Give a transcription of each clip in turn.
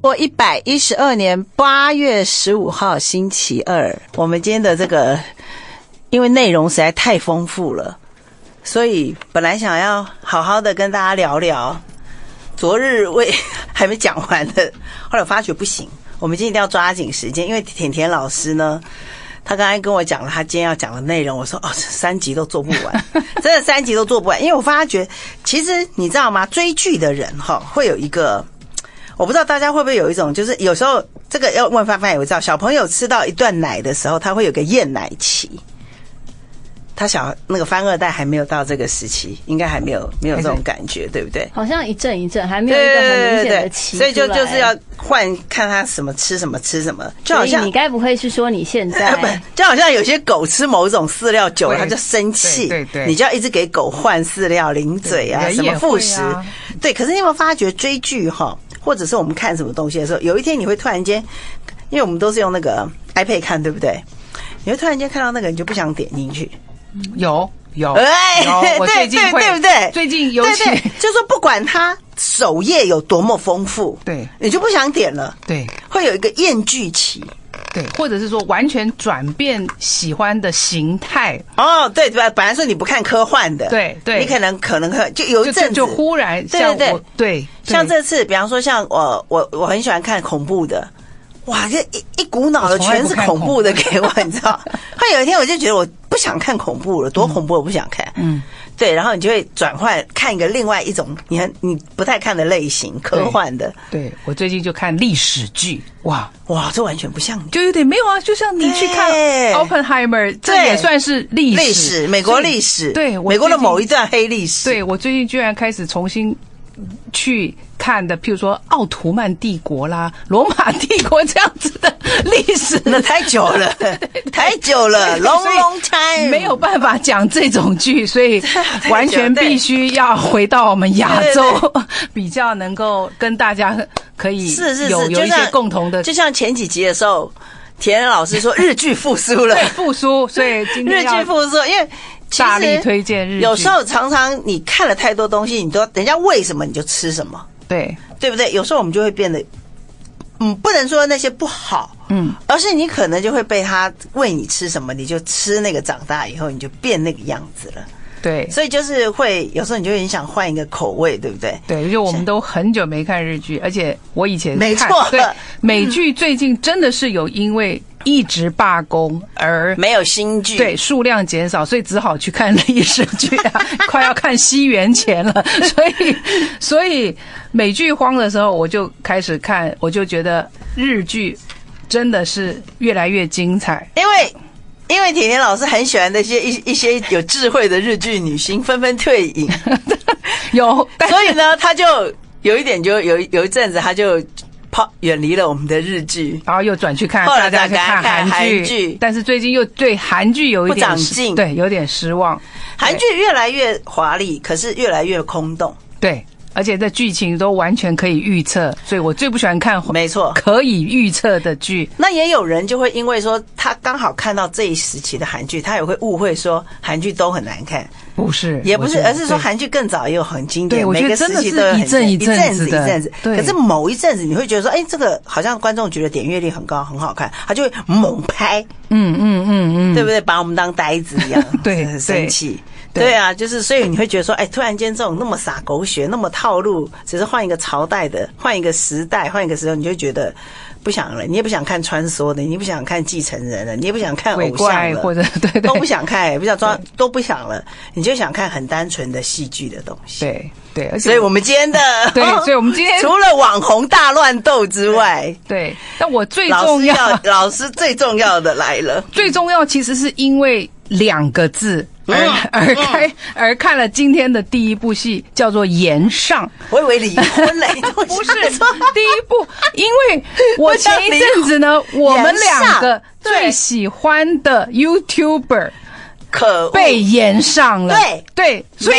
过一百一十二年八月十五号星期二，我们今天的这个，因为内容实在太丰富了，所以本来想要好好的跟大家聊聊昨日未 还没讲完的，后来我发觉不行，我们今天一定要抓紧时间，因为甜甜老师呢，他刚才跟我讲了他今天要讲的内容，我说哦，这三集都做不完，真的三集都做不完，因为我发觉其实你知道吗？追剧的人哈会有一个。我不知道大家会不会有一种，就是有时候这个要问范范也会知道，小朋友吃到一段奶的时候，他会有个厌奶期。他小那个翻二代还没有到这个时期，应该还没有没有这种感觉，对不对？好像一阵一阵，还没有一个很明显的期。所以就就是要换看他什么吃什么吃什么，就好像你该不会是说你现在，就好像有些狗吃某种饲料久了，它就生气，对对，你就要一直给狗换饲料、零嘴啊，什么副食。对，可是你有没有发觉追剧哈？或者是我们看什么东西的时候，有一天你会突然间，因为我们都是用那个 iPad 看，对不对？你会突然间看到那个，你就不想点进去。有有，哎，对对对不对？最近尤其就是说，不管它首页有多么丰富，对，你就不想点了。对，会有一个厌剧期。对，或者是说完全转变喜欢的形态。哦，对对吧？本来说你不看科幻的，对对，你可能可能就有一阵就忽然对对对。对，像这次，比方说像我我我很喜欢看恐怖的，哇，这一一股脑的全是恐怖。的给我，你知道？他有一天我就觉得我不想看恐怖了，多恐怖我不想看，嗯。对，然后你就会转换看一个另外一种你看你不太看的类型，科幻的。对我最近就看历史剧，哇哇，这完全不像你，就有点没有啊，就像你去看 Oppenheimer，这也算是历史，美国历史，对，美国的某一段黑历史。对我最近居然开始重新。去看的，譬如说奥图曼帝国啦、罗马帝国这样子的历史，那太久了，太久了，long long time，没有办法讲这种剧，所以完全必须要回到我们亚洲，比较能够跟大家可以是是有有一些共同的，就像前几集的时候，田老师说日剧复苏了，复苏，所以今天日剧复苏，因为。大力推荐日剧。有时候常常你看了太多东西，你都人家喂什么你就吃什么，对对不对？有时候我们就会变得，嗯，不能说那些不好，嗯，而是你可能就会被他喂你吃什么，你就吃那个。长大以后你就变那个样子了。对，所以就是会有时候你就很想换一个口味，对不对？对，就我们都很久没看日剧，而且我以前没错，对美剧最近真的是有因为一直罢工而没有新剧，对数量减少，所以只好去看历史剧啊，快要看西元前了，所以所以美剧荒的时候，我就开始看，我就觉得日剧真的是越来越精彩，因为。因为甜甜老师很喜欢那些一一些有智慧的日剧女星纷纷退隐，有，所以呢，他就有一点就有有一阵子他就抛远离了我们的日剧，然后又转去看大家看韩剧，但是最近又对韩剧有一点长进，对，有点失望。韩剧越来越华丽，可是越来越空洞，对。而且这剧情都完全可以预测，所以我最不喜欢看没错可以预测的剧。那也有人就会因为说他刚好看到这一时期的韩剧，他也会误会说韩剧都很难看。不是，也不是，而是说韩剧更早也有很经典。我觉得真的是一阵一阵子一阵子。可是某一阵子你会觉得说，哎，这个好像观众觉得点阅率很高，很好看，他就会猛拍。嗯嗯嗯嗯，对不对？把我们当呆子一样，对，很生气。对啊，就是所以你会觉得说，哎，突然间这种那么洒狗血、那么套路，只是换一个朝代的、换一个时代、换一个时候，你就觉得不想了。你也不想看穿梭的，你不想看继承人了，你也不想看偶像了，或者 对对，都不想看，不想装，都不想了。你就想看很单纯的戏剧的东西。对 对，所以我们今天的对，所以我们今天除了网红大乱斗之外，对，但我最重要，老师最重要的来了。最重要其实是因为两个字。而而开而看了今天的第一部戏，叫做《岩上》。我以为离婚嘞，不是第一部，因为 我前一阵子呢，我们两个最喜欢的 YouTuber 可被延上了。对对，所以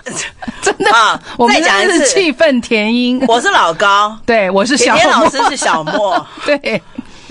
真的啊，我们讲是气愤填膺。我是老高，对我是小莫，老师是小莫，对。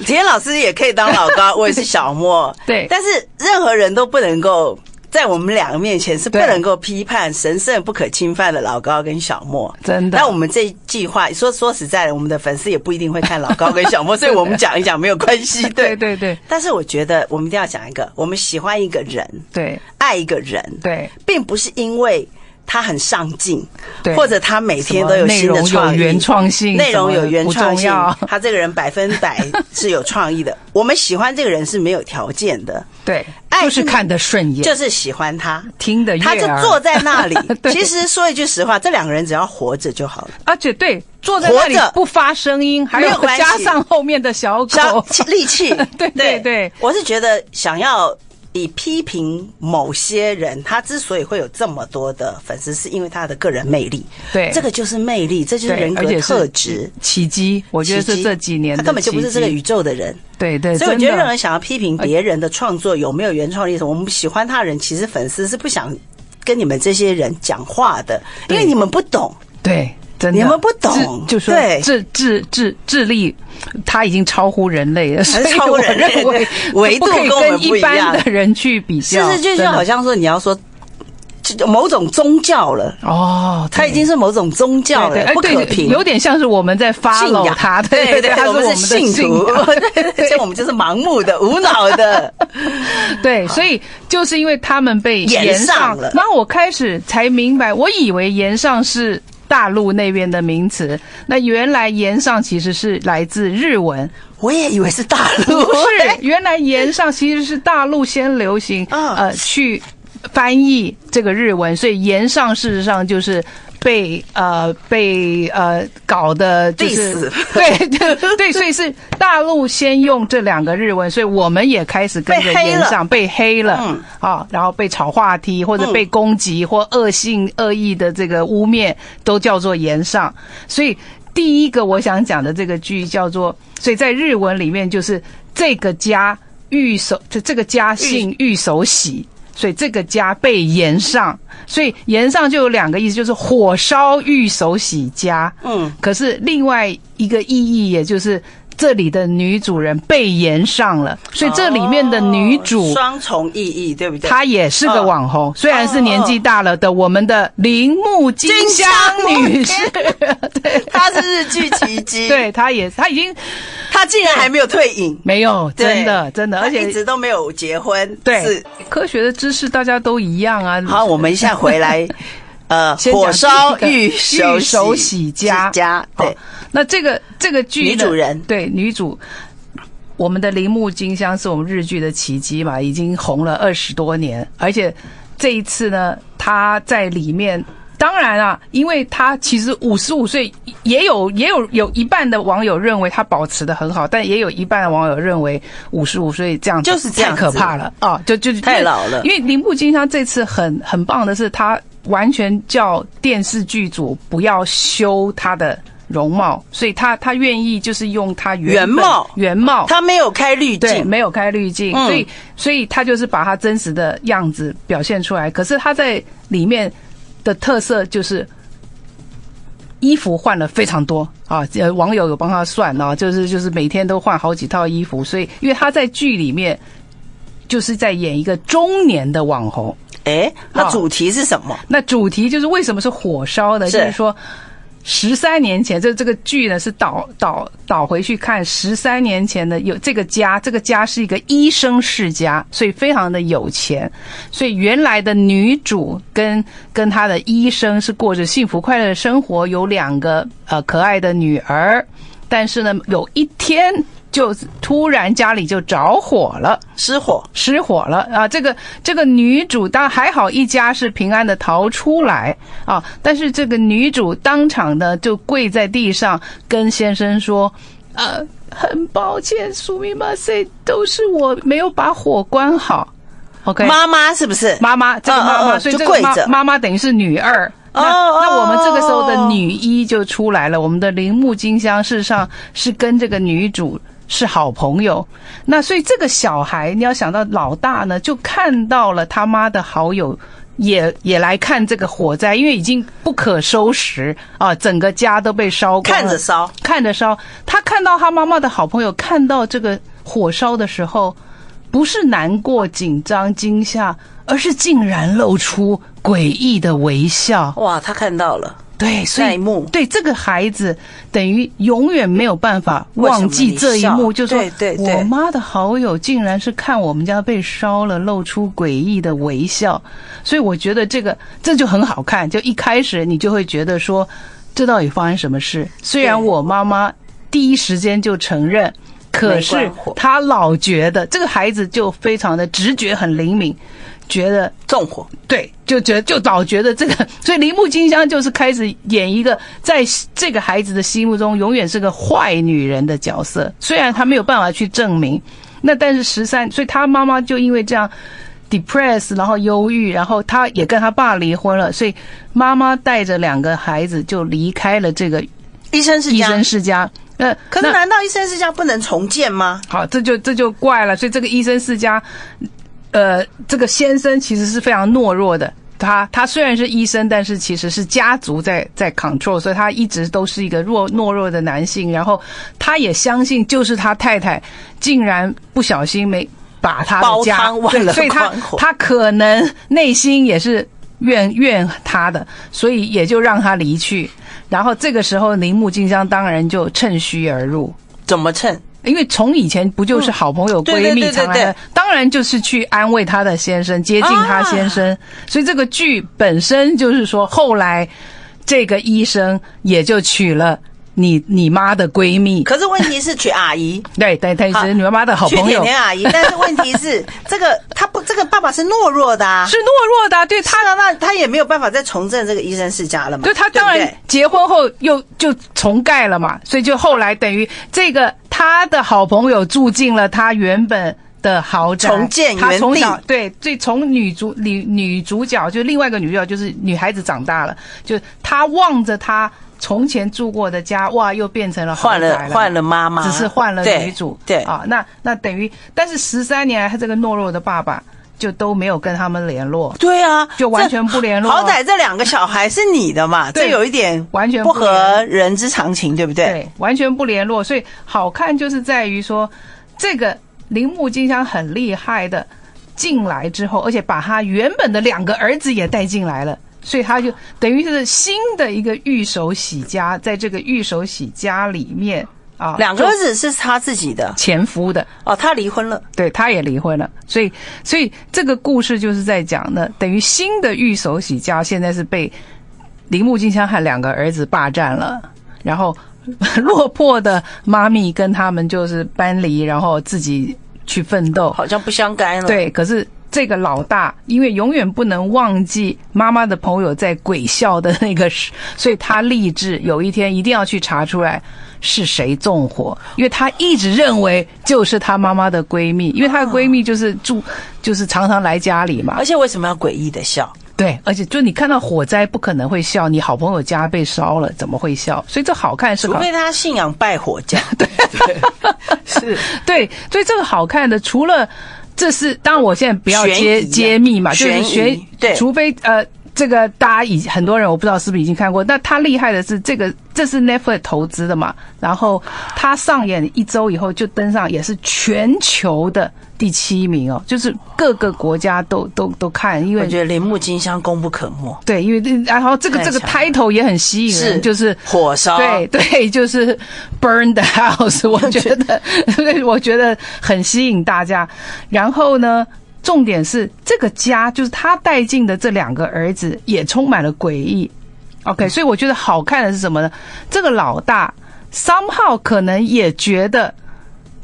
田老师也可以当老高，我也是小莫。对，但是任何人都不能够在我们两个面前是不能够批判神圣不可侵犯的老高跟小莫。真的那我们这一句话说说实在的，我们的粉丝也不一定会看老高跟小莫，所以我们讲一讲没有关系。对对对但是我觉得我们一定要讲一个，我们喜欢一个人，对爱一个人，对，并不是因为他很上进，对。或者他每天都有新的创意，原创性内容有原创性他这个人百分百 是有创意的。我们喜欢这个人是没有条件的，对，爱就是看得顺眼，就是喜欢他。听得悦他就坐在那里。其实说一句实话，这两个人只要活着就好了。而且对坐在那里不发声音，还有加上后面的小小狗，力气，对对对。我是觉得想要以批评某些人，他之所以会有这么多的粉丝，是因为他的个人魅力。对这个就是魅力，这就是人格特质。奇迹，我觉得是这几年的他根本就不是这个宇宙的人。对对，所以我觉得任何想要批评别人的创作有没有原创力我们喜欢他的人，其实粉丝是不想跟你们这些人讲话的，因为你们不懂。对。真的，你们不懂。智就说对。智智智智力，他已经超乎人类了，所以我超乎人类认为对维度跟一般的人去比是较，是，就真的。像好像说你要说某种宗教了，哦，他已经是某种宗教了，不可评。有点像是我们在信 follow 仰。他，对对，他是我们的是信徒像 我们就是盲目的、无脑的。对，所以就是因为他们被延延上了。然后我开始才明白，我以为延上是大陆那边的名词，那原来岩上其实是来自日文，我也以为是大陆，不是，原来岩上其实是大陆先流行，嗯呃，去翻译这个日文，所以言上事实上就是。被呃被呃搞的就是 对对对，所以是大陆先用这两个日文，所以我们也开始跟着被黑了延上被黑了，嗯啊，然后被炒话题或者被攻击或恶性恶意的这个污蔑，都叫做言上。所以第一个我想讲的这个剧叫做，所以在日文里面就是这个家玉手，就这个家姓玉手洗。所以这个家被延上，所以延上就有两个意思，就是火烧玉手洗家。嗯，可是另外一个意义，也就是这里的女主人被延上了，所以这里面的女主哦双重意义，对不对？她也是个哦网红，虽然是年纪大了的我们的铃木金香女士，对她是日剧奇迹，，对，她也她已经她竟然还没有退隐，没有真的真的，而且一直都没有结婚，对是。科学的知识大家都一样啊。好，我们一下回来，呃，先火烧玉手洗家家，对哦，那这个这个剧呢女主人对女主，我们的铃木金香是我们日剧的奇迹嘛，已经红了二十多年，而且这一次呢，她在里面。当然啊，因为她其实五十五岁，也有也有有一半的网友认为她保持的很好，但也有一半的网友认为五十五岁这样子就是太可怕了啊！就就太老了因为铃木金香这次很很棒的是，她完全叫电视剧组不要修她的容貌，所以他他愿意就是用他原原貌。原貌。他没有开滤对，镜，没有开滤镜，嗯。所以所以他就是把他真实的样子表现出来。可是他在里面的特色就是衣服换了非常多。啊，呃，网友有帮他算啊，就是就是每天都换好几套衣服，所以因为他在剧里面就是在演一个中年的网红，哎，那主题是什么？那主题就是为什么是火烧呢？是。就是说，十三年前，这这个剧呢是倒倒倒回去看，十三年前的有这个家，这个家是一个医生世家，所以非常的有钱，所以原来的女主跟跟她的医生是过着幸福快乐的生活，有两个呃可爱的女儿，但是呢，有一天就突然家里就着火了。失火，失火了啊！这个这个女主当还好，一家是平安的逃出来啊。但是这个女主当场呢就跪在地上跟先生说：“呃，很抱歉，苏密马塞，都是我没有把火关好。”OK，妈妈是不是？妈妈，这个妈妈，所以这个妈妈妈等于是女二。哦那哦那我们这个时候的哦女一就出来了，我们的铃木金香事实上是跟这个女主是好朋友。那所以这个小孩，你要想到老大呢，就看到了他妈的好友。也也来看这个火灾，因为已经不可收拾啊，整个家都被烧光了。看着烧，看着烧。他看到他妈妈的好朋友看到这个火烧的时候，不是难过、紧张、惊吓，而是竟然露出诡异的微笑。哇，他看到了，对，所以那一幕对这个孩子等于永远没有办法忘记这一幕，就说我妈的好友竟然是看我们家被烧了，露出诡异的微笑，所以我觉得这个这就很好看。就一开始你就会觉得说，这到底发生什么事？虽然我妈妈第一时间就承认。可是她老觉得这个孩子就非常的直觉很灵敏，觉得纵火，对，就觉得就老觉得这个，所以铃木金香就是开始演一个在这个孩子的心目中永远是个坏女人的角色。虽然她没有办法去证明，那但是十三，所以她妈妈就因为这样 depress，然后忧郁，然后她也跟她爸离婚了，所以妈妈带着两个孩子就离开了这个医生世家，医生世家。呃，那可是难道医生世家不能重建吗？好，这就这就怪了。所以这个医生世家，呃，这个先生其实是非常懦弱的。他他虽然是医生，但是其实是家族在在 control，所以他一直都是一个弱懦弱的男性。然后他也相信，就是他太太竟然不小心没把他煲的家了对，所以他他可能内心也是怨怨他的，所以也就让他离去。然后这个时候，铃木金香当然就趁虚而入。怎么称？因为从以前不就是好朋友、闺蜜常当然就是去安慰她的先生，接近她先生。所以这个剧本身就是说，后来这个医生也就娶了你你妈的闺蜜，可是问题是娶阿姨，对对对，好是你妈妈的好朋友。甜，甜阿姨，但是问题是 这个他不，这个爸爸是懦弱的啊，是懦弱的啊、对他他的那他也没有办法再重振这个医生世家了嘛，对他当然结婚后又就重盖了嘛，所以就后来等于这个他的好朋友住进了他原本的豪宅，重建他从小对，最从女主女女主角就另外一个女主角就是女孩子长大了，就她望着她从前住过的家，哇，又变成了豪换宅了。换了妈妈，只是换了女主，对。啊，那那等于，但是十三年来，他这个懦弱的爸爸就都没有跟他们联络，对啊，就完全不联络好歹这两个小孩是你的嘛，这有一点完全不合人之常情，对不对？对，完全不联络。所以好看就是在于说，这个铃木金香很厉害的进来之后，而且把他原本的两个儿子也带进来了。所以他就等于是新的一个御手洗家，在这个御手洗家里面啊，两个就儿子是他自己的。前夫的，哦，他离婚了，对，他也离婚了，所以，所以这个故事就是在讲呢，等于新的御手洗家现在是被铃木金香和两个儿子霸占了，然后 落魄的妈咪跟他们就是搬离，然后自己去奋斗。好像不相干了。，对，可是这个老大因为永远不能忘记妈妈的朋友在鬼笑的那个事，所以他立志有一天一定要去查出来是谁纵火，因为她一直认为就是她妈妈的闺蜜，因为她的闺蜜就是住，就是常常来家里嘛而。且为什么要诡异的笑？对，而且就你看到火灾不可能会笑，你好朋友家被烧了怎么会笑？所以这好看是好除非他信仰拜火教。对，是对，所以这个好看的，除了这是，当然我现在不要揭揭秘嘛，就是悬对除非呃。这个大家已很多人我不知道是不是已经看过，那他厉害的是这个，这是 Netflix 投资的嘛，然后他上演一周以后就登上也是全球的第七名哦，就是各个国家都都都看，因为我觉得铃木金香功不可没，对，因为这然后这个这个 title 也很吸引人，是就是火烧。对对，就是 burn the house，我觉得 我觉得很吸引大家。然后呢，重点是这个家，就是他带进的这两个儿子也充满了诡异。OK，所以我觉得好看的是什么呢？这个老大 somehow 可能也觉得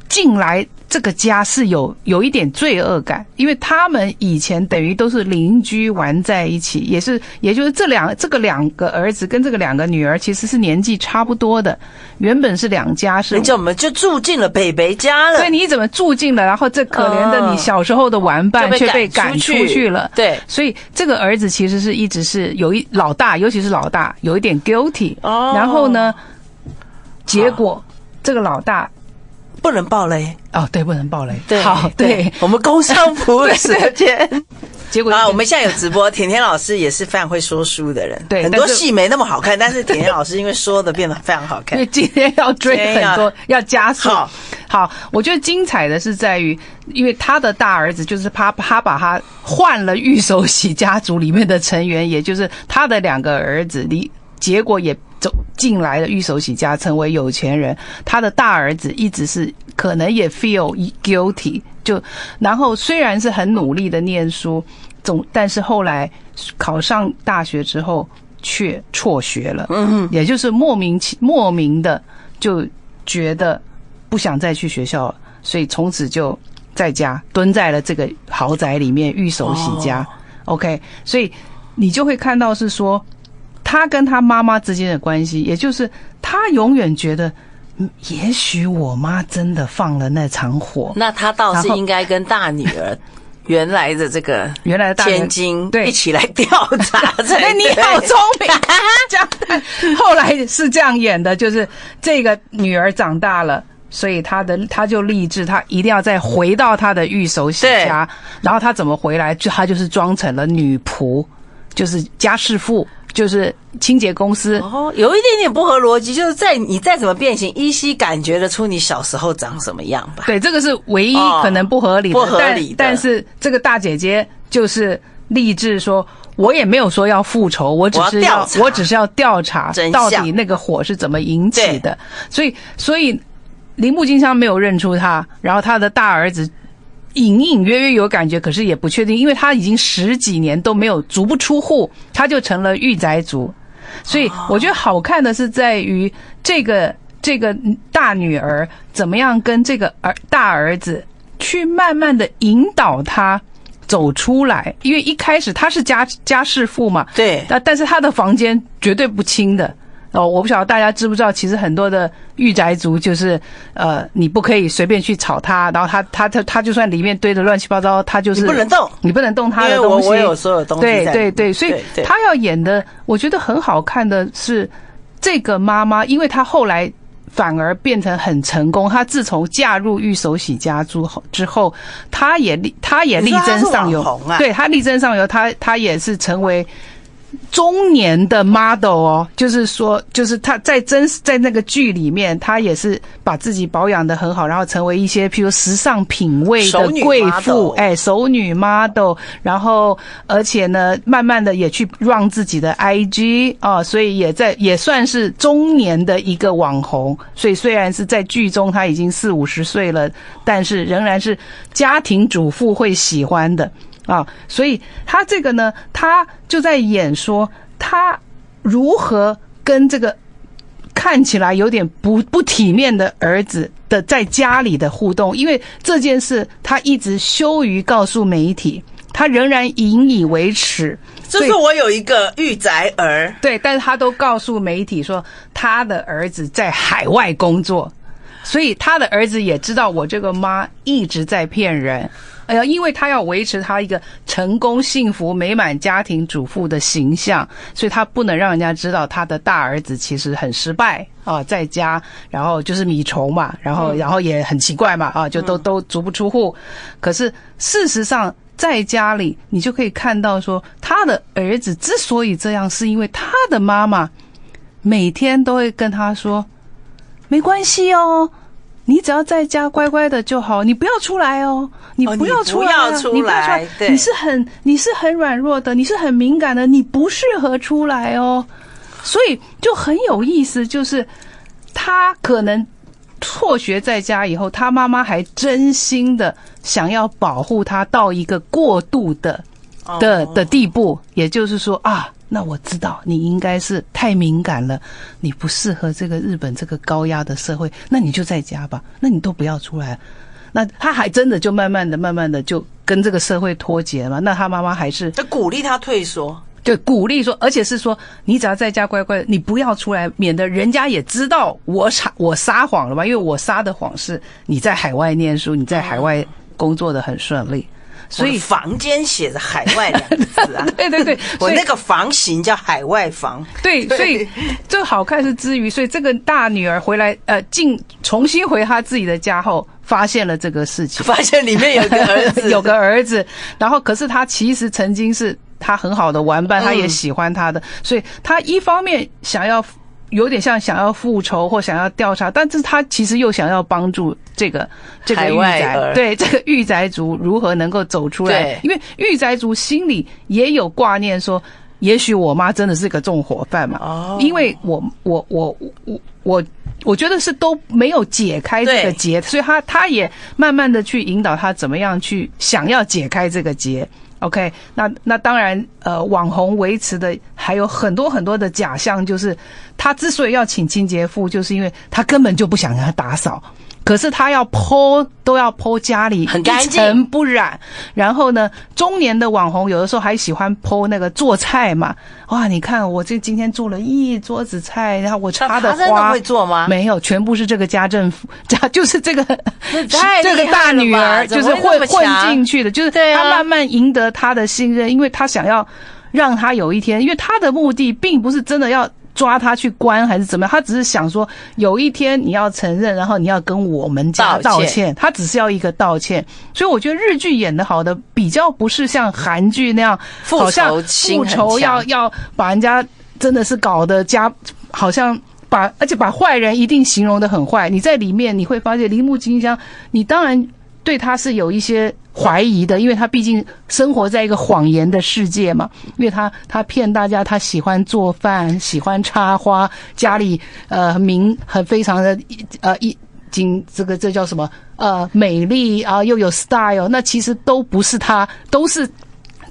进来这个家是有有一点罪恶感，因为他们以前等于都是邻居玩在一起，也是也就是这两这个两个儿子跟这个两个女儿其实是年纪差不多的，原本是两家是你。怎么就住进了北北家了所以？你怎么住进了，然后这可怜的你小时候的玩伴却被赶赶出去出去了。对所以这个儿子其实是一直是有一老大，尤其是老大有一点 guilty。哦然后呢，结果这个老大不能爆雷。哦，对，不能爆雷。对，好，对，我们工商服务时间 结果啊，我们现在有直播，甜甜老师也是非常会说书的人，对很多戏没那么好看，但是甜甜老师因为说的变得非常好看 因为。今天要追很多，要加速好。好，我觉得精彩的是在于，因为他的大儿子就是他，他把他换了玉手洗家族里面的成员，也就是他的两个儿子，离结果也走进来了玉手洗家，成为有钱人。他的大儿子一直是可能也 feel guilty，就然后虽然是很努力的念书，总但是后来考上大学之后却辍学了，嗯，也就是莫名其莫名的就觉得不想再去学校了，所以从此就在家蹲在了这个豪宅里面玉手洗家。OK，所以你就会看到是说。他跟他妈妈之间的关系，也就是他永远觉得，嗯，也许我妈真的放了那场火。那他倒是应该跟大女儿原来的这个 原来的千金对一起来调查。哎，你好聪明！这样，后来是这样演的，就是这个女儿长大了，所以她的她就立志，她一定要再回到她的玉手洗家。然后她怎么回来？就她就是装成了女仆，就是家事妇。就是清洁公司哦，有一点点不合逻辑，就是在你再怎么变形，依稀感觉得出你小时候长什么样吧？对，这个是唯一可能不合理的，不合理的。但是这个大姐姐就是立志说，我也没有说要复仇，我只是要，我只是要调查到底那个火是怎么引起的。所以，所以铃木金香没有认出他，然后他的大儿子。隐隐约约有感觉，可是也不确定，因为他已经十几年都没有足不出户，他就成了御宅族。所以我觉得好看的是在于这个这个大女儿怎么样跟这个儿大儿子去慢慢的引导他走出来，因为一开始他是家家世妇嘛，对，但但是他的房间绝对不轻的。哦，我不晓得大家知不知道，其实很多的御宅族就是，呃，你不可以随便去吵他，然后他他他他就算里面堆的乱七八糟，他就是不能动，你不能动他的东西。我我有所有东西。对对对，所以他要演的，我觉得很好看的是这个妈妈，因为她后来反而变成很成功。她自从嫁入玉手洗家族后之后，她也力她也力争上游，对她力争上游，她她也是成为。中年的 model 哦，就是说，就是他在真在那个剧里面，他也是把自己保养的很好，然后成为一些譬如时尚品味的贵妇，哎，熟女 model，然后而且呢，慢慢的也去让自己的 IG 啊，所以也在也算是中年的一个网红。所以虽然是在剧中他已经四五十岁了，但是仍然是家庭主妇会喜欢的。啊，所以他这个呢，他就在演说他如何跟这个看起来有点不不体面的儿子的在家里的互动，因为这件事他一直羞于告诉媒体，他仍然引以为耻。就是我有一个御宅儿，对，但是他都告诉媒体说他的儿子在海外工作，所以他的儿子也知道我这个妈一直在骗人。哎呀，因为他要维持他一个成功、幸福、美满家庭主妇的形象，所以他不能让人家知道他的大儿子其实很失败啊，在家，然后就是米虫嘛，然后然后也很奇怪嘛，啊，就都都足不出户。可是事实上，在家里你就可以看到说，他的儿子之所以这样，是因为他的妈妈每天都会跟他说：“没关系哦。”你只要在家乖乖的就好，你不要出来哦，你不要出来，你不要出来，你是很你是很软弱的，你是很敏感的，你不适合出来哦。所以就很有意思，就是他可能辍学在家以后，他妈妈还真心的想要保护他到一个过度的的的地步，也就是说啊。那我知道你应该是太敏感了，你不适合这个日本这个高压的社会，那你就在家吧，那你都不要出来。那他还真的就慢慢的、慢慢的就跟这个社会脱节了。那他妈妈还是就鼓励他退缩，对鼓励说，而且是说你只要在家乖乖，你不要出来，免得人家也知道我撒我撒谎了吧。因为我撒的谎是你在海外念书，你在海外工作的很顺利。所以房间写着“海外”两个字啊，对 对对，我那个房型叫海外房。对，所以这好看是之余，所以这个大女儿回来，呃，进重新回她自己的家后，发现了这个事情，发现里面有个儿子，有个儿子。然后，可是他其实曾经是他很好的玩伴，他也喜欢他的，所以他一方面想要有点像想要复仇或想要调查，但是他其实又想要帮助这个这个海御宅对这个御宅族如何能够走出来？因为御宅族心里也有挂念说。也许我妈真的是个纵火犯嘛？哦因为我我我我我我觉得是都没有解开这个对结，所以他他也慢慢的去引导他怎么样去想要解开这个结。OK，那那当然，呃，网红维持的还有很多很多的假象，就是他之所以要请清洁妇，就是因为他根本就不想让他打扫，可是他要剖都要剖家里很干净一尘不染。然后呢，中年的网红有的时候还喜欢剖那个做菜嘛，哇，你看我这今天做了一桌子菜，然后我插的他真的花会做吗？没有，全部是这个家政妇，家就是这个太 这个大女儿，就是混混进去的，就是对啊她慢慢赢得他的信任，因为她想要让他有一天，因为他的目的并不是真的要。抓他去关还是怎么样？他只是想说，有一天你要承认，然后你要跟我们家道歉。他只是要一个道歉，所以我觉得日剧演的好的比较不是像韩剧那样，复好像仇复仇要要把人家真的是搞得家好像把，而且把坏人一定形容的很坏。你在里面你会发现，铃木金香，你当然对他是有一些怀疑的，因为他毕竟生活在一个谎言的世界嘛。因为他他骗大家，他喜欢做饭，喜欢插花，家里呃名很非常的呃一。经这个这叫什么？呃，美丽啊，又有 style，那其实都不是他，都是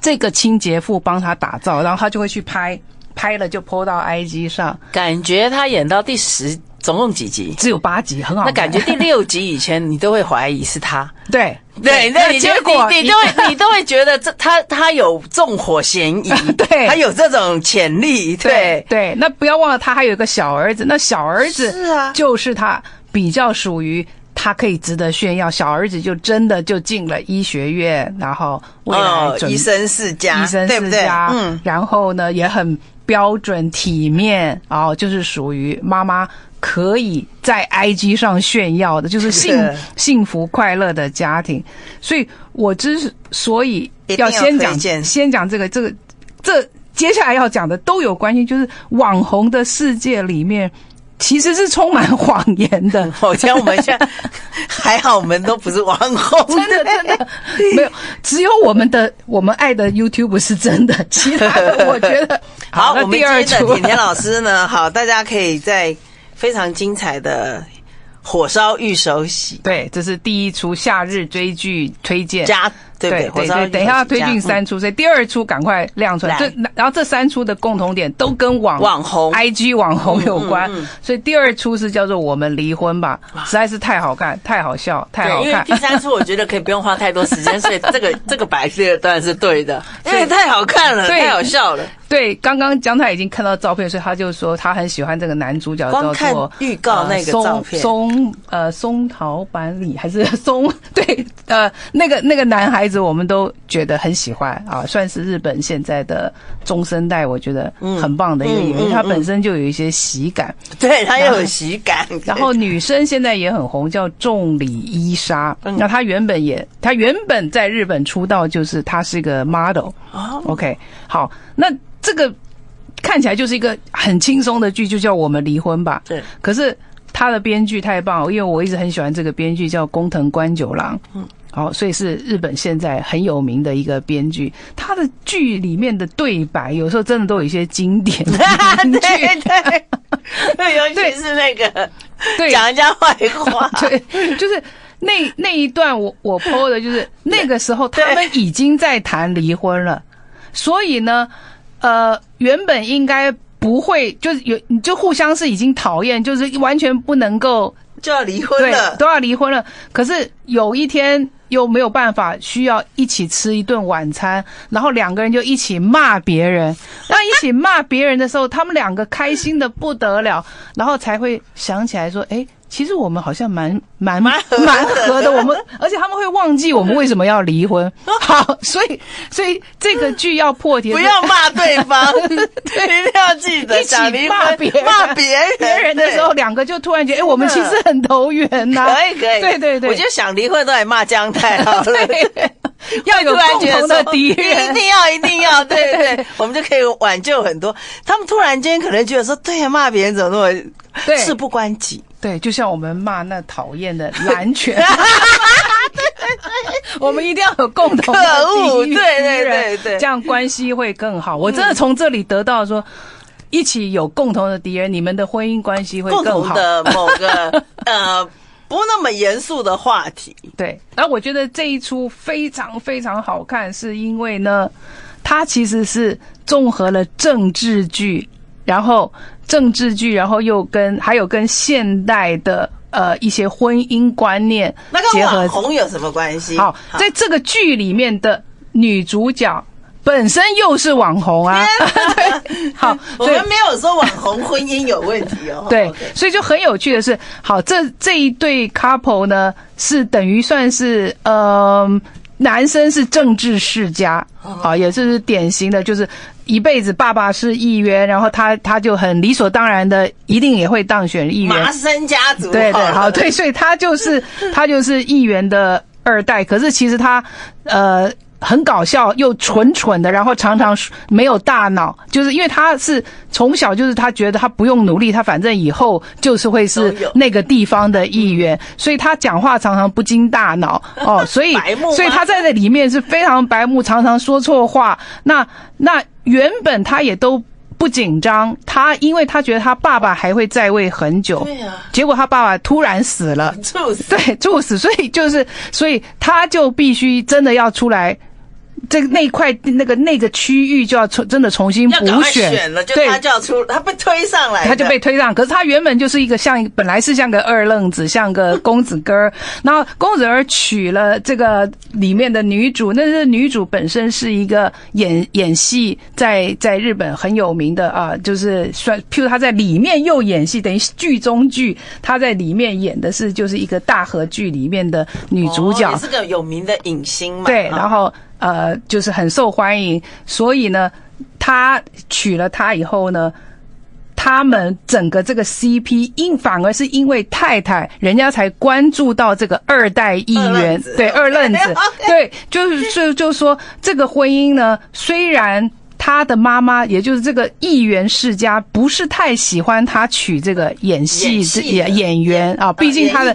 这个清洁妇帮他打造，然后他就会去拍，拍了就 PO 到 IG 上，感觉他演到第十，总共几集？只有八集，很好。那感觉第 六集以前，你都会怀疑是他。对对，那结果你你都会你都会觉得这他他有纵火嫌疑，对他有这种潜力，对。对，那不要忘了他还有一个小儿子，那小儿子是啊就是他比较属于。他可以值得炫耀，小儿子就真的就进了医学院，然后未来医生世家，医生对不对？世家，嗯，然后呢也很标准体面，哦，就是属于妈妈可以在 IG 上炫耀的，就是幸是幸福快乐的家庭。所以我之所以要先讲先讲这个这个这接下来要讲的都有关系，就是网红的世界里面。其实是充满谎言的，好像我们现在 还好，我们都不是网红，真的真的。没有，只有我们的我们爱的 YouTube 是真的，其他的我觉得好，那我们第二出今天的甜甜老师呢，好，大家可以在非常精彩的火烧玉手洗。对，这是第一出夏日追剧推荐。加，对不对？对等一下要推进三出，所以第二出赶快亮出来。这然后这三出的共同点都跟网网红 IG 网红有关所以第二出是叫做《我们离婚吧》，实在是太好看、太好笑、太好看，因为看。第三出我觉得可以不用花太多时间，所以这个 这个白色当然是对的，因为太好看了，太好笑了。对，刚刚姜太已经看到照片，所以他就说他很喜欢这个男主角，叫做预告那个呃照片松松呃松桃板里还是松 对呃那个那个男孩子，我们都觉得很喜欢啊，算是日本现在的中生代，我觉得很棒的一个演员，他本身就有一些喜感。对他又有喜感，然后女生现在也很红，叫重里伊莎。嗯那她原本也，她原本在日本出道就是她是个 model。哦 OK，好，那这个看起来就是一个很轻松的剧，就叫我们离婚吧。对，可是他的编剧太棒了，因为我一直很喜欢这个编剧叫工藤官九郎。嗯。好，所以是日本现在很有名的一个编剧，他的剧里面的对白有时候真的都有一些经典的。对对，对，尤其是那个对讲人家坏话，对，就是那那一段我我 PO 的就是那个时候他们已经在谈离婚了，所以呢，呃，原本应该不会，就是有你就互相是已经讨厌，就是完全不能够就要离婚了。都要离婚了，可是有一天。又没有办法，需要一起吃一顿晚餐，然后两个人就一起骂别人。那一起骂别人的时候，他们两个开心的不得了，然后才会想起来说：“哎，其实我们好像蛮蛮蛮合的蛮合的。”我们 而且他们会忘记我们为什么要离婚。好，所以所以这个剧要破题，不要骂对方，对一定要记得一起骂别人骂别人别人的时候，两个就突然觉得，哎，我们其实很投缘呐。可以可以，对对对，我就想离婚都来骂姜太好了。对，要有突然共同的觉得说敌人一。定要一定要，对对对，我们就可以挽救很多。他们突然间可能觉得说，对呀，骂别人怎么那么事不关己？对，就像我们骂那讨厌的蓝犬，我们一定要有共同的敌对对对对这样关系会更好。我真的从这里得到说，一起有共同的敌人，你们的婚姻关系会更好。的某个 呃不那么严肃的话题，对，然后我觉得这一出非常非常好看，是因为呢，它其实是综合了政治剧，然后政治剧，然后又跟还有跟现代的呃一些婚姻观念那跟网红有什么关系？好，在这个剧里面的女主角本身又是网红啊，对，好，我们没有说网红婚姻有问题哦。对所以就很有趣的是，好，这这一对 couple 呢，是等于算是呃，男生是政治世家，啊，也是典型的，就是一辈子爸爸是议员，然后他他就很理所当然的，一定也会当选议员。麻，生家族，对对，好，对，所以他就是他就是议员的二代，可是其实他呃很搞笑又蠢蠢的，然后常常没有大脑，就是因为他是从小就是他觉得他不用努力，他反正以后就是会是那个地方的议员，所以他讲话常常不经大脑哦，所以所以他在这里面是非常白目，常常说错话。那那原本他也都。不紧张，他因为他觉得他爸爸还会在位很久，对啊结果他爸爸突然死了，猝死。对，猝死，所以就是，所以他就必须真的要出来，这个那一块那个那个区域就要重真的重新补选，选了，就对。他就要出，他被推上来，他就被推上，可是他原本就是一个像本来是像个二愣子，像个公子哥儿，然后公子儿娶了这个里面的女主，那是女主本身是一个演演戏在在日本很有名的啊，就是算，譬如她在里面又演戏，等于剧中剧，她在里面演的是就是一个大和剧里面的女主角，哦也是个有名的影星嘛。对，啊然后呃，就是很受欢迎，所以呢，他娶了她以后呢。他们整个这个 CP 因反而是因为太太，人家才关注到这个二代议员，对二愣子 对，就是就就说这个婚姻呢，虽然他的妈妈，也就是这个议员世家，不是太喜欢他娶这个演戏演演演员啊，毕竟他的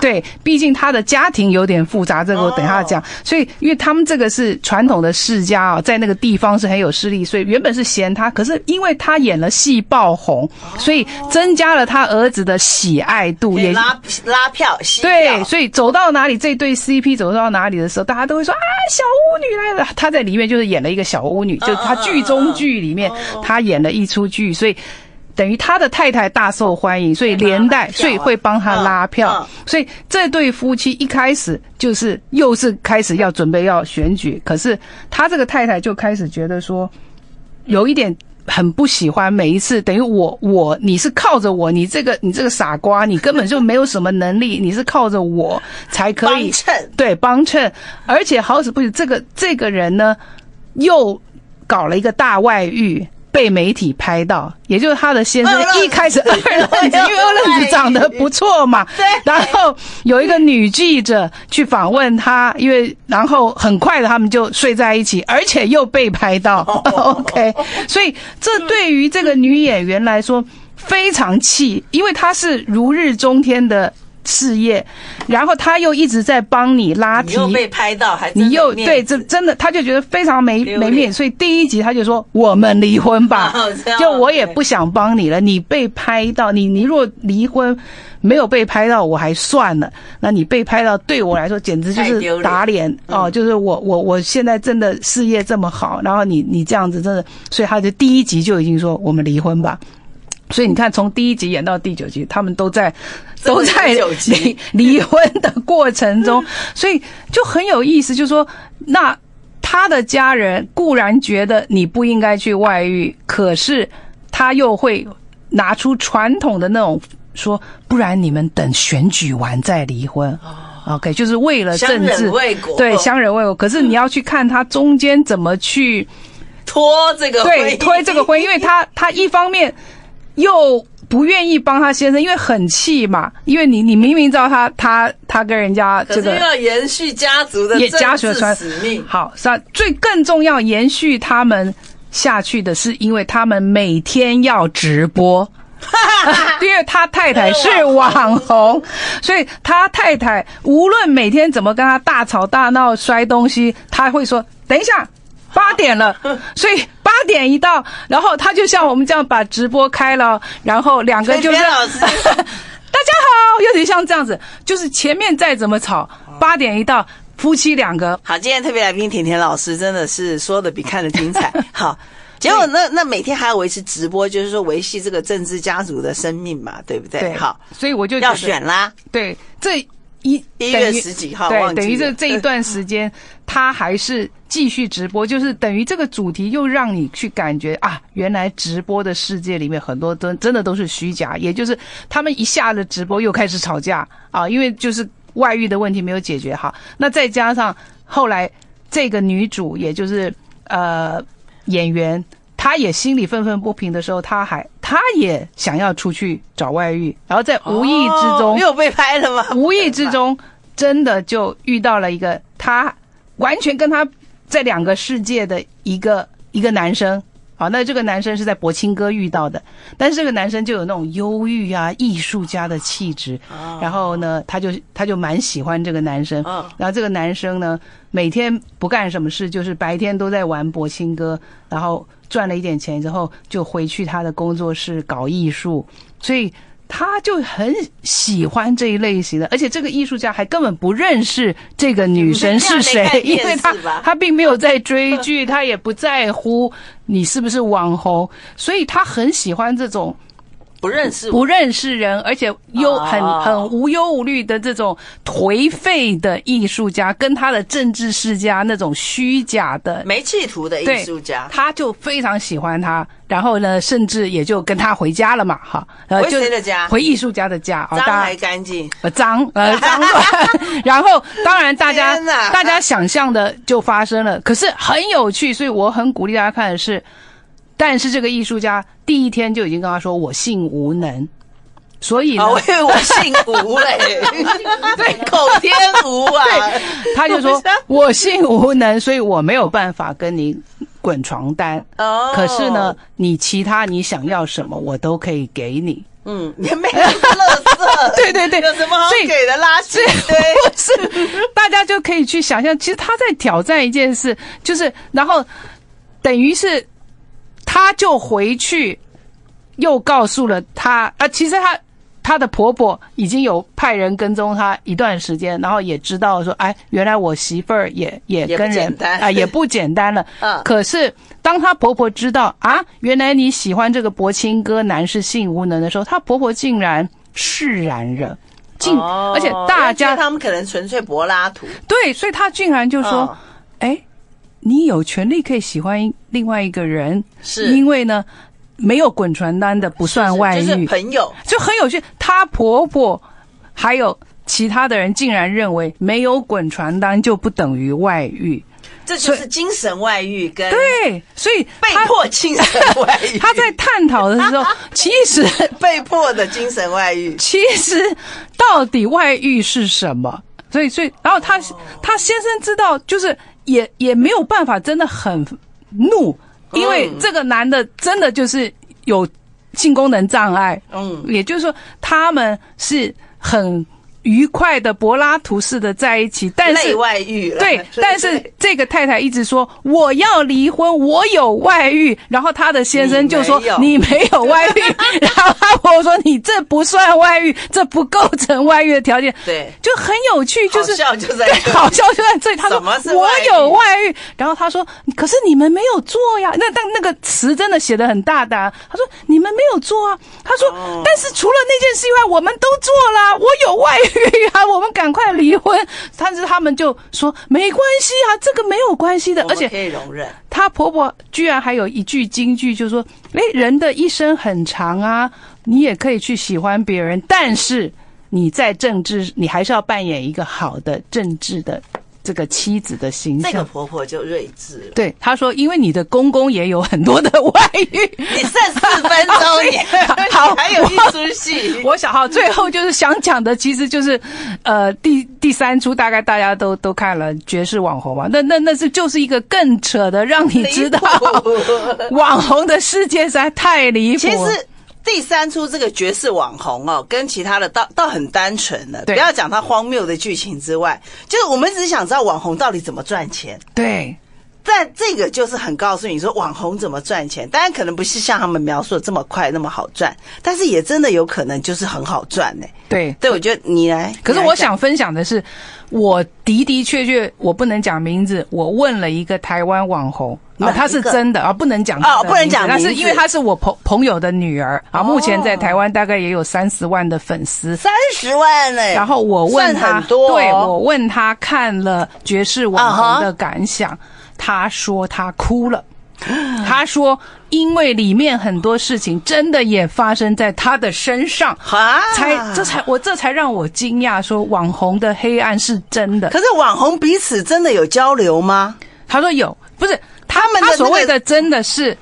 对，毕竟他的家庭有点复杂，这个我等一下讲。所以，因为他们这个是传统的世家啊，在那个地方是很有势力，所以原本是嫌他，可是因为他演了戏爆红，所以增加了他儿子的喜爱度，也拉拉票，吸对，所以走到哪里，这对 CP 走到哪里的时候，大家都会说啊，小巫女来了。他在里面就是演了一个小巫女，就是他剧中剧里面他演了一出剧，所以。等于他的太太大受欢迎，所以连带，所以会帮他拉嗯票嗯。所以这对夫妻一开始就是又是开始要准备要选举，可是他这个太太就开始觉得说，有一点很不喜欢每一次，等于我我你是靠着我，你这个你这个傻瓜，你根本就没有什么能力，你是靠着我才可以帮衬对帮衬，而且好死不死，这个这个人呢又搞了一个大外遇。被媒体拍到，也就是他的先生一开始二愣子，因为二愣子长得不错嘛，对然后有一个女记者去访问他，因为然后很快的他们就睡在一起，而且又被拍到。OK，所以这对于这个女演员来说非常气，因为她是如日中天的事业，然后他又一直在帮你拉提。你又被拍到，还真你又对，这真的，他就觉得非常没没面，所以第一集他就说我们离婚吧。就我也不想帮你了。你被拍到，你你若离婚没有被拍到，我还算了，那你被拍到，对我来说简直就是打脸。哦，就是我我我现在真的事业这么好，然后你你这样子真的，所以他的第一集就已经说我们离婚吧。所以你看，从第一集演到第九集，他们都在都在离离婚的过程中，所以就很有意思。就是说，那他的家人固然觉得你不应该去外遇，可是他又会拿出传统的那种说，不然你们等选举完再离婚。OK，就是为了政治忍为国对相忍为国。可是你要去看他中间怎么去 拖这个婚对姻推这个婚姻，因为他他一方面又不愿意帮他先生，因为很气嘛，因为你你明明知道他他他跟人家这个要延续家族的也家族的传使命，好，是啊，最更重要延续他们下去的是，因为他们每天要直播。因为他太太是网红，所以他太太无论每天怎么跟他大吵大闹、摔东西，他会说：“等一下，八点了。” 所以八点一到，然后他就像我们这样把直播开了，然后两个就是 大家好，有点像这样子，就是前面再怎么吵，八点一到，夫妻两个好，今天特别来宾甜甜老师真的是说的比看的精彩。好，结果那那每天还要维持直播，就是说维系这个政治家族的生命嘛，对不对？对好，，所以我就要选啦，对这一一月十几号对，等于这这一段时间，他还是继续直播，就是等于这个主题又让你去感觉啊，原来直播的世界里面很多真真的都是虚假，也就是他们一下了直播又开始吵架啊，因为就是外遇的问题没有解决好，那再加上后来这个女主，也就是呃演员。她也心里愤愤不平的时候，他还他也想要出去找外遇，然后在无意之中、哦又被拍了吗？无意之中，真的就遇到了一个他完全跟他在两个世界的一个一个男生。好，那这个男生是在博清哥遇到的，但是这个男生就有那种忧郁啊、艺术家的气质。然后呢，他就他就蛮喜欢这个男生。嗯然后这个男生呢，每天不干什么事，就是白天都在玩博清哥，然后赚了一点钱之后，就回去他的工作室搞艺术，所以他就很喜欢这一类型的，而且这个艺术家还根本不认识这个女神是谁 因为他吧他并没有在追剧，他也不在乎你是不是网红，所以他很喜欢这种不认识，不认识人，而且忧哦很很无忧无虑的这种颓废的艺术家，跟他的政治世家那种虚假的没企图的艺术家。他就非常喜欢他，然后呢，甚至也就跟他回家了嘛，哈，呃回谁的家？回艺术家的家啊，脏大还干净，呃脏呃脏乱，然后当然大家大家想象的就发生了，可是很有趣，所以我很鼓励大家看的是，但是这个艺术家第一天就已经跟他说我性无能，所以呢啊，我以为我姓吴嘞，对，口天吴啊，他就说 我性无能，所以我没有办法跟你滚床单。哦，可是呢，，你其他你想要什么，我都可以给你。嗯，也没有垃圾，对对对。有什么好给的垃圾？堆？不是，大家就可以去想象，其实他在挑战一件事，就是然后等于是他就回去又告诉了他啊，其实他。她的婆婆已经有派人跟踪她一段时间，然后也知道说，哎，原来我媳妇儿也也跟人啊、也不简单了。嗯可是当她婆婆知道啊，原来你喜欢这个薄清哥男是性无能的时候，她婆婆竟然释然了，竟、哦而且大家他们可能纯粹柏拉图，对，所以他竟然就说嗯：“哎、你有权利可以喜欢另外一个人，是因为呢，没有滚传单的不算外就是遇，朋友，就很有趣。她婆婆还有其他的人竟然认为没有滚传单就不等于外遇，这就是精神外遇跟对，所以被迫精神外遇。他在探讨的时候，其实被迫的精神外遇，其实到底外遇是什么？所以，所以，然后他他先生知道，就是也也没有办法，真的很怒，因为这个男的真的就是有性功能障碍，嗯，也就是说他们是很愉快的柏拉图式的在一起，但内是外遇了。对，但是这个太太一直说我要离婚，我有外遇，然后她的先生就说你你没有外遇，然后她婆婆说你这不算外遇，这不构成外遇的条件，对。就很有趣，就是好笑就在对 好笑就在这里。他说我有外遇，然后他说可是你们没有做呀，那但那个词真的写的很大胆，他说你们没有做啊，他说、哦。但是除了那件事以外，我们都做了，我有外遇啊，我们赶快离婚。但是他们就说没关系啊，这个没有关系的，而且可以容忍。她婆婆居然还有一句金句，就说：“哎，人的一生很长啊，你也可以去喜欢别人，但是你在政治，你还是要扮演一个好的政治的这个妻子的形这个。婆婆就睿智了。对，她说，因为你的公公也有很多的外遇，你剩四分钟，你 好还有一出戏。我想好，最后就是想讲的，其实就是，呃，第第三出大概大家都都看了《绝世网红》嘛，那那那是就是一个更扯的，让你知道 网红的世界实在太离谱其。实第三出这个绝世网红哦，跟其他的倒倒很单纯的，不要讲他荒谬的剧情之外，就是我们只是想知道网红到底怎么赚钱。对但这个就是很告诉你说网红怎么赚钱，当然可能不是像他们描述的这么快那么好赚，但是也真的有可能就是很好赚呢、对。对，我觉得你来，可是我想分享的是，我的的确确，我不能讲名字，我问了一个台湾网红。啊，他是真的啊，不能讲哦不能讲名字但是因为他是我朋朋友的女儿啊，哦目前在台湾大概也有三十万的粉丝。三十万呢、然后我问很多哦对我问他看了《爵士网红》的感想他说他哭了。他说：“因为里面很多事情真的也发生在他的身上，啊，才这才我这才让我惊讶，说网红的黑暗是真的。可是网红彼此真的有交流吗？他说有，不是他他们他所谓的真的是，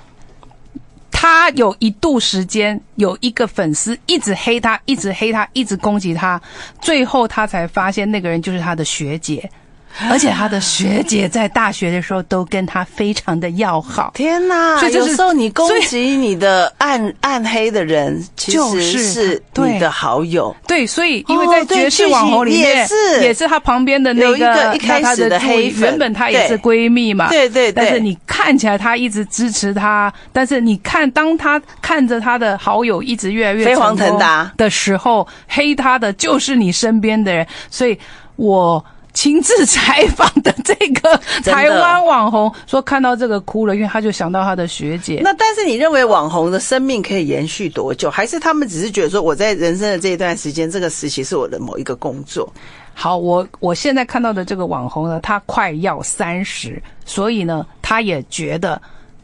他有一度时间有一个粉丝一直黑他，一直黑他，一直攻击他，最后他才发现那个人就是他的学姐。而且他的学姐在大学的时候都跟他非常的要好，天哪！所以就是有时候你攻击你的暗暗黑的人，其就是实是你的好友。对，所以因为在绝世网红里面，也是也是她旁边的那个一开始的黑粉原本她也是闺蜜嘛，对对对但是你看起来她一直支持她，但是你看当她看着她的好友一直越来越飞黄腾达的时候，黑他的就是你身边的人，所以我。亲自采访的这个 台湾网红说看到这个哭了，因为他就想到他的学姐。那但是你认为网红的生命可以延续多久？还是他们只是觉得说我在人生的这一段时间，这个时期是我的某一个工作？好，我我现在看到的这个网红呢，他快要三十，所以呢，他也觉得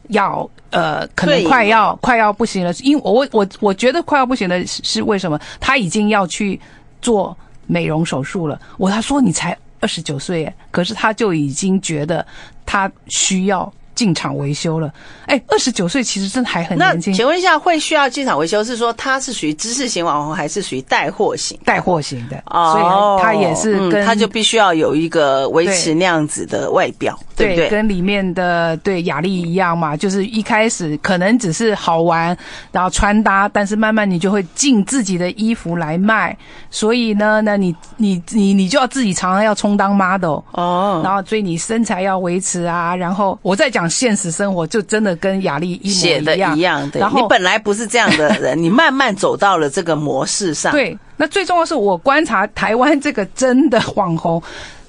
要呃，可能快要快要不行了。因为我我我觉得快要不行的是是为什么？他已经要去做美容手术了。我他说你才二十九岁，可是他就已经觉得他需要进场维修了。哎，二十九岁其实真的还很年轻。请问一下，会需要进场维修，是说他是属于知识型网红，还是属于带货型？带货型的，哦所以他也是跟、嗯他就必须要有一个维持那样子的外表，对不对？跟里面的对雅丽一样嘛，就是一开始可能只是好玩，然后穿搭，但是慢慢你就会进自己的衣服来卖，所以呢，那你你你你就要自己常常要充当 model。哦，然后，所以你身材要维持啊。然后我在讲现实生活，就真的跟雅丽一模的一样。一样的。然后你本来不是这样的人，你慢慢走到了这个模式上。，对，那最重要是我观察台湾这个真的网红，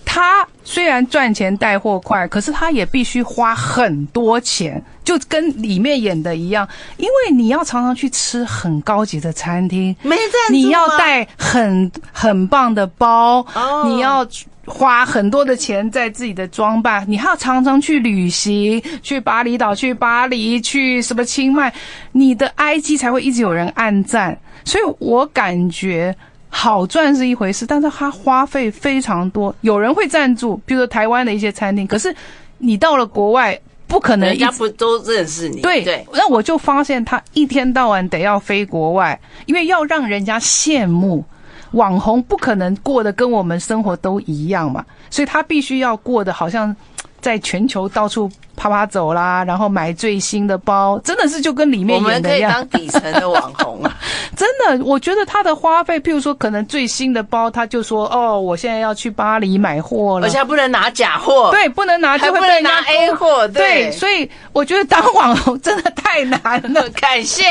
他虽然赚钱带货快，可是他也必须花很多钱，就跟里面演的一样，因为你要常常去吃很高级的餐厅，没赞助你要带很很棒的包，哦你要。花很多的钱在自己的装扮，你还要常常去旅行，去巴厘岛、去巴黎、去什么清迈，你的 IG 才会一直有人按赞。所以我感觉好赚是一回事，但是它花费非常多。有人会赞助，比如说台湾的一些餐厅，可是你到了国外，不可能人家不都认识你？对对，那我就发现他一天到晚得要飞国外，因为要让人家羡慕。网红不可能过得跟我们生活都一样嘛，所以他必须要过得好像在全球到处啪啪走啦，然后买最新的包，真的是就跟里我面们可以演的一样。当底层的网红啊。真的，我觉得他的花费，譬如说可能最新的包，他就说哦，我现在要去巴黎买货了而且。还不能拿假货，，对，不能拿，还就会不能拿被人家 A 货，对，所以我觉得当网红真的太难了。感谢。